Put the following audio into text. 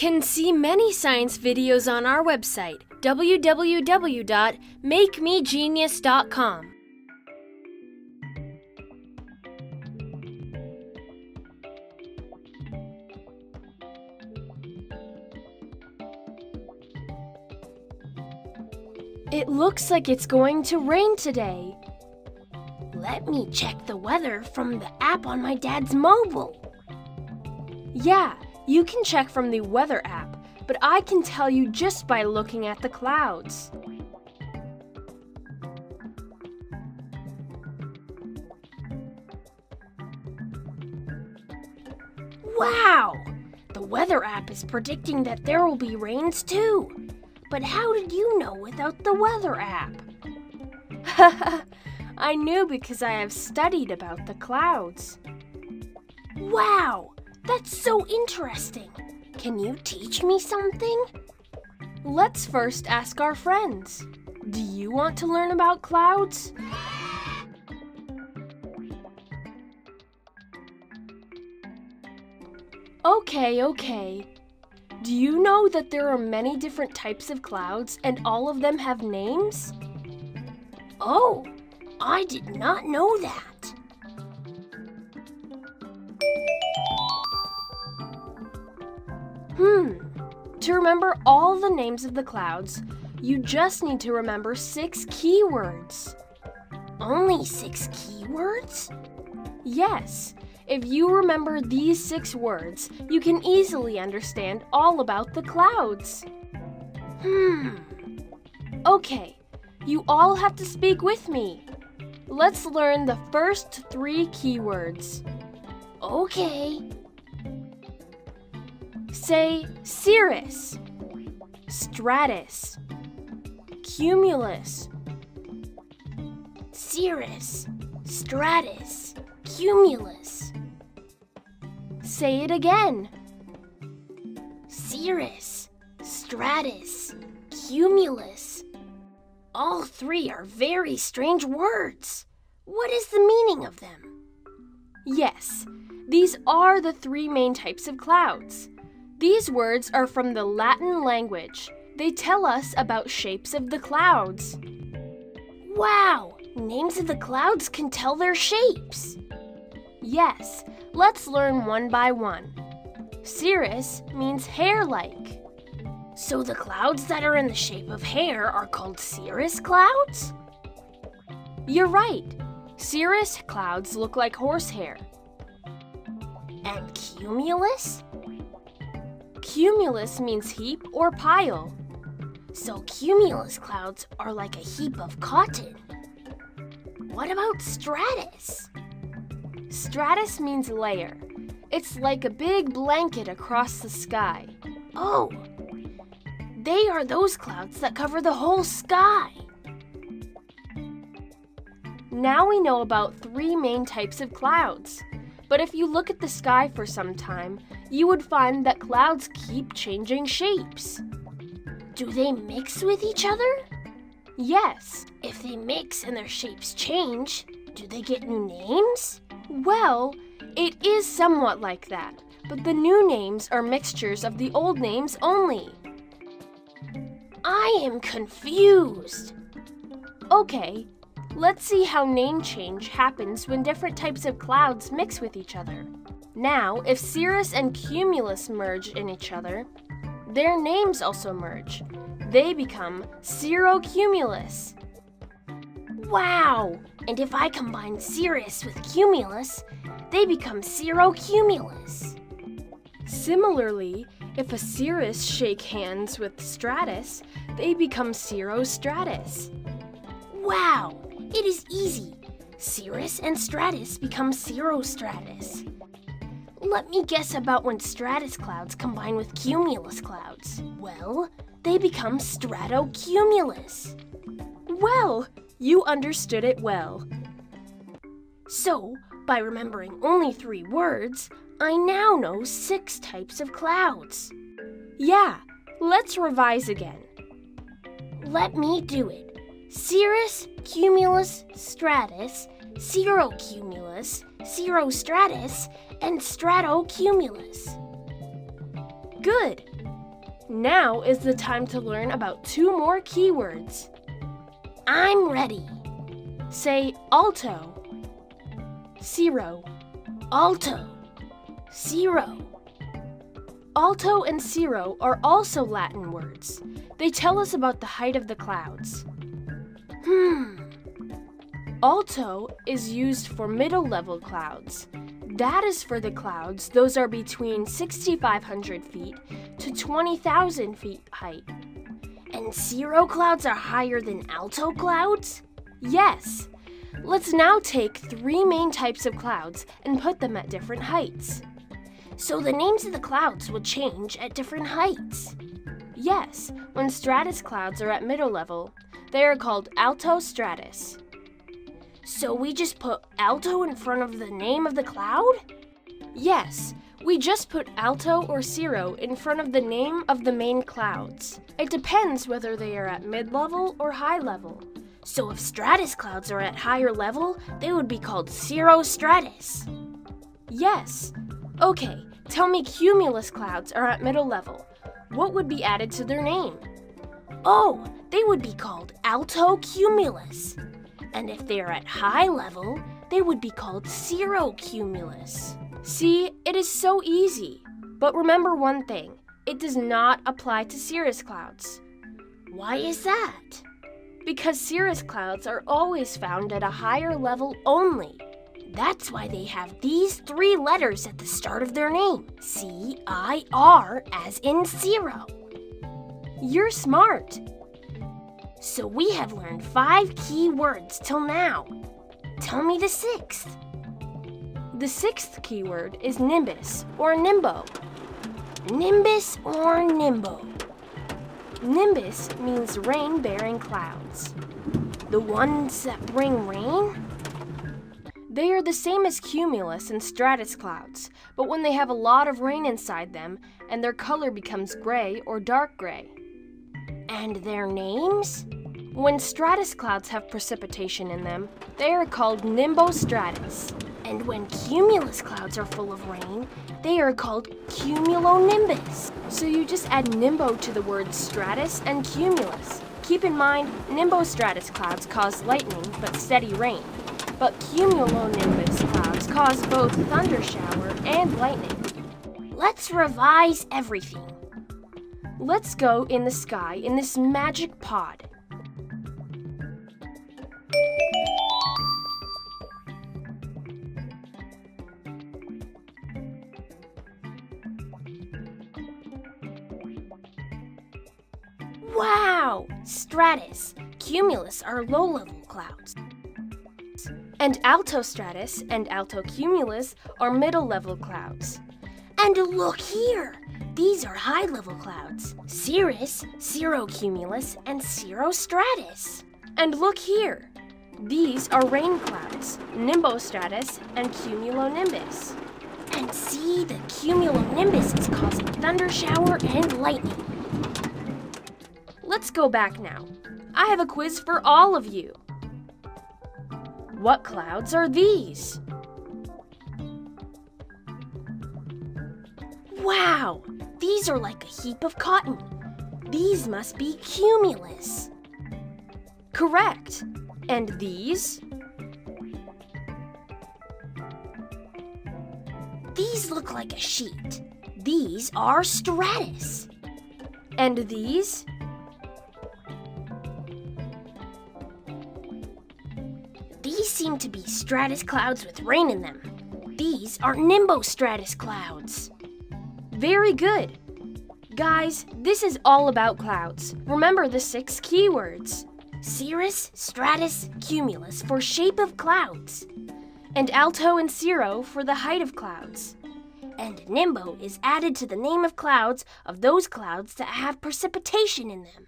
can see many science videos on our website, www.makemegenius.com. It looks like it's going to rain today. Let me check the weather from the app on my dad's mobile. Yeah, you can check from the weather app, but I can tell you just by looking at the clouds. Wow! The weather app is predicting that there will be rains too. But how did you know without the weather app? I knew because I have studied about the clouds. Wow! That's so interesting. Can you teach me something? Let's first ask our friends. Do you want to learn about clouds? Okay, okay. Do you know that there are many different types of clouds and all of them have names? Oh, I did not know that. To remember all the names of the clouds, you just need to remember six keywords. Only six keywords? Yes. If you remember these six words, you can easily understand all about the clouds. Hmm. Okay, you all have to speak with me. Let's learn the first three keywords. Okay. Say cirrus, stratus, cumulus. Cirrus, stratus, cumulus. Say it again. Cirrus, stratus, cumulus. All three are very strange words. What is the meaning of them? Yes, these are the three main types of clouds. These words are from the Latin language. They tell us about shapes of the clouds. Wow! Names of the clouds can tell their shapes. Yes, let's learn one by one. Cirrus means hair like. So the clouds that are in the shape of hair are called cirrus clouds? You're right. Cirrus clouds look like horsehair. And cumulus? Cumulus means heap or pile. So cumulus clouds are like a heap of cotton. What about stratus? Stratus means layer. It's like a big blanket across the sky. Oh, they are those clouds that cover the whole sky. Now we know about three main types of clouds. But if you look at the sky for some time, you would find that clouds keep changing shapes. Do they mix with each other? Yes. If they mix and their shapes change, do they get new names? Well, it is somewhat like that, but the new names are mixtures of the old names only. I am confused. Okay, let's see how name change happens when different types of clouds mix with each other. Now, if cirrus and cumulus merge in each other, their names also merge. They become cirrocumulus. Wow! And if I combine cirrus with cumulus, they become cirrocumulus. Similarly, if a cirrus shake hands with stratus, they become cirrostratus. Wow! It is easy. Cirrus and stratus become cirrostratus. Let me guess about when stratus clouds combine with cumulus clouds. Well, they become stratocumulus. Well, you understood it well. So, by remembering only three words, I now know six types of clouds. Yeah, let's revise again. Let me do it. Cirrus, cumulus, stratus, cirrocumulus, cirrostratus, and stratocumulus. Good. Now is the time to learn about two more keywords. I'm ready. Say alto, cirro, Alto. Cirro. Alto and cirro are also Latin words. They tell us about the height of the clouds. Hmm. Alto is used for middle level clouds. That is for the clouds, those are between 6,500 feet to 20,000 feet height. And cirro clouds are higher than alto clouds? Yes. Let's now take three main types of clouds and put them at different heights. So the names of the clouds will change at different heights. Yes, when stratus clouds are at middle level, they are called alto stratus. So we just put alto in front of the name of the cloud? Yes, we just put alto or cirro in front of the name of the main clouds. It depends whether they are at mid level or high level. So if stratus clouds are at higher level, they would be called cirrostratus. Yes. Okay, tell me cumulus clouds are at middle level. What would be added to their name? Oh, they would be called alto cumulus. And if they are at high level, they would be called cirrocumulus. See, it is so easy. But remember one thing it does not apply to cirrus clouds. Why is that? Because cirrus clouds are always found at a higher level only. That's why they have these three letters at the start of their name C I R, as in cirro. You're smart. So we have learned five key words till now. Tell me the sixth. The sixth keyword is nimbus or nimbo. Nimbus or nimbo. Nimbus means rain bearing clouds. The ones that bring rain? They are the same as cumulus and stratus clouds, but when they have a lot of rain inside them and their color becomes gray or dark gray. And their names? When stratus clouds have precipitation in them, they are called nimbostratus. And when cumulus clouds are full of rain, they are called cumulonimbus. So you just add nimbo to the words stratus and cumulus. Keep in mind, nimbostratus clouds cause lightning but steady rain, but cumulonimbus clouds cause both thunder shower and lightning. Let's revise everything. Let's go in the sky in this magic pod. Wow! Stratus, cumulus are low level clouds. And altostratus and altocumulus are middle level clouds. And look here! These are high level clouds cirrus, cirrocumulus, and cirrostratus. And look here! These are rain clouds, nimbostratus and cumulonimbus. And see, the cumulonimbus is causing thunder shower and lightning. Let's go back now. I have a quiz for all of you. What clouds are these? Wow! These are like a heap of cotton. These must be cumulus. Correct. And these? These look like a sheet. These are stratus. And these? These seem to be stratus clouds with rain in them. These are nimbostratus clouds. Very good. Guys, this is all about clouds. Remember the six keywords cirrus, stratus, cumulus for shape of clouds. And alto and cirro for the height of clouds. And nimbo is added to the name of clouds of those clouds that have precipitation in them.